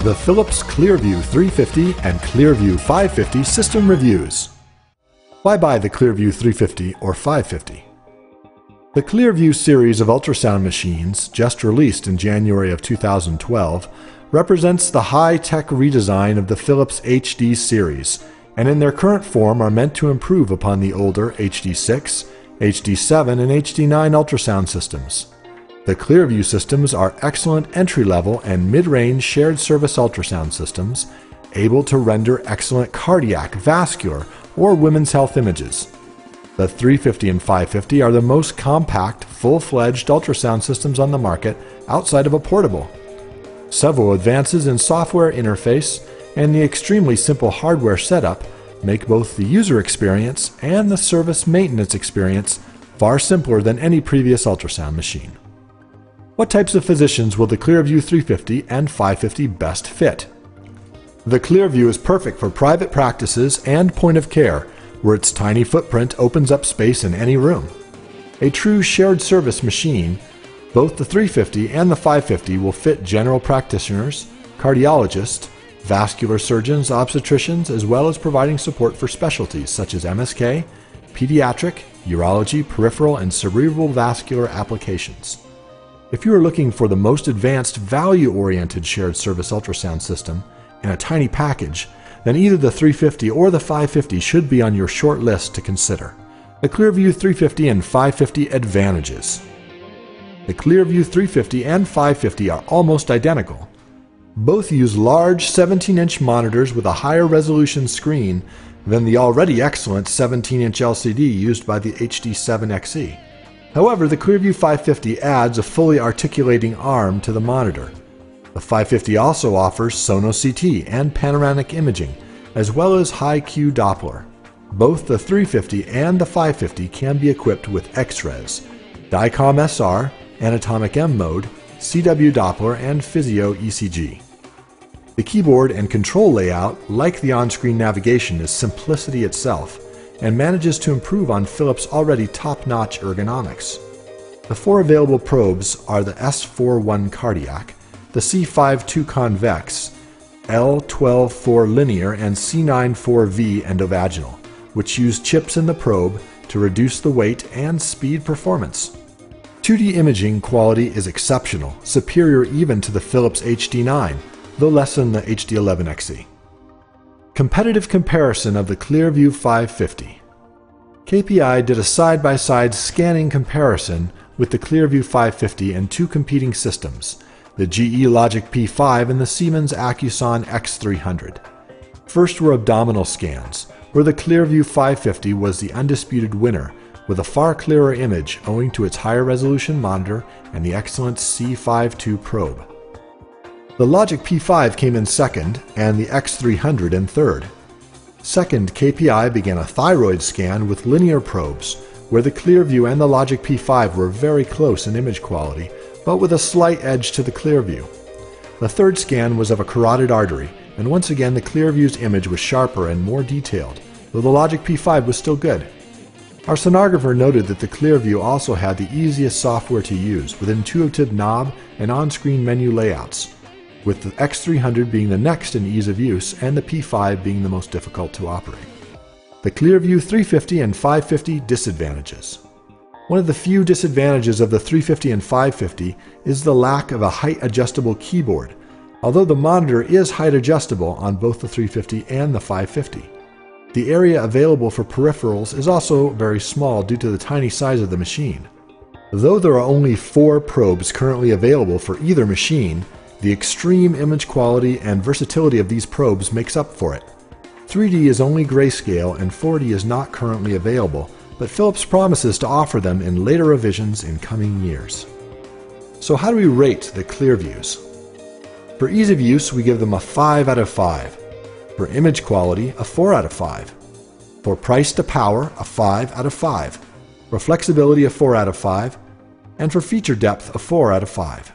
the Philips ClearVue 350 and ClearVue 550 system reviews. Why buy the ClearVue 350 or 550? The ClearVue series of ultrasound machines, just released in January of 2012, represents the high-tech redesign of the Philips HD series, and in their current form are meant to improve upon the older HD6, HD7, and HD9 ultrasound systems. The ClearVue systems are excellent entry level and mid range shared service ultrasound systems, able to render excellent cardiac, vascular, or women's health images. The 350 and 550 are the most compact, full fledged ultrasound systems on the market outside of a portable. Several advances in software interface and the extremely simple hardware setup make both the user experience and the service maintenance experience far simpler than any previous ultrasound machine. What types of physicians will the ClearVue 350 and 550 best fit? The ClearVue is perfect for private practices and point of care, where its tiny footprint opens up space in any room. A true shared service machine, both the 350 and the 550 will fit general practitioners, cardiologists, vascular surgeons, obstetricians, as well as providing support for specialties such as MSK, pediatric, urology, peripheral, and cerebral vascular applications. If you are looking for the most advanced value oriented shared service ultrasound system in a tiny package, then either the 350 or the 550 should be on your short list to consider. The ClearVue 350 and 550 advantages. The ClearVue 350 and 550 are almost identical. Both use large 17 inch monitors with a higher resolution screen than the already excellent 17 inch LCD used by the HD7XE. However, the ClearVue 550 adds a fully articulating arm to the monitor. The 550 also offers Sonos CT and panoramic imaging, as well as high-Q Doppler. Both the 350 and the 550 can be equipped with X-Res, DICOM SR, Anatomic M mode, CW Doppler, and Physio ECG. The keyboard and control layout, like the on-screen navigation, is simplicity itself and manages to improve on Philips' already top-notch ergonomics. The four available probes are the S41 cardiac, the C52 convex, L124 linear, and C94V endovaginal, which use chips in the probe to reduce the weight and speed performance. 2D imaging quality is exceptional, superior even to the Philips HD9, though less than the HD11XE. Competitive comparison of the ClearVue 550. KPI did a side-by-side scanning comparison with the ClearVue 550 and two competing systems, the GE LOGIQ P5 and the Siemens Acuson X300. First were abdominal scans, where the ClearVue 550 was the undisputed winner, with a far clearer image owing to its higher resolution monitor and the excellent C52 probe. The LOGIQ P5 came in second and the X300 in third. Second, KPI began a thyroid scan with linear probes, where the ClearVue and the LOGIQ P5 were very close in image quality, but with a slight edge to the ClearVue. The third scan was of a carotid artery, and once again the ClearVue's image was sharper and more detailed, though the LOGIQ P5 was still good. Our sonographer noted that the ClearVue also had the easiest software to use, with intuitive knob and on-screen menu layouts with the X300 being the next in ease of use and the P5 being the most difficult to operate. The ClearVue 350 and 550 disadvantages. One of the few disadvantages of the 350 and 550 is the lack of a height adjustable keyboard, although the monitor is height adjustable on both the 350 and the 550. The area available for peripherals is also very small due to the tiny size of the machine. Though there are only four probes currently available for either machine, the extreme image quality and versatility of these probes makes up for it. 3D is only grayscale and 4D is not currently available, but Philips promises to offer them in later revisions in coming years. So how do we rate the ClearVues? For ease of use, we give them a 5 out of 5. For image quality, a 4 out of 5. For price to power, a 5 out of 5. For flexibility, a 4 out of 5. And for feature depth, a 4 out of 5.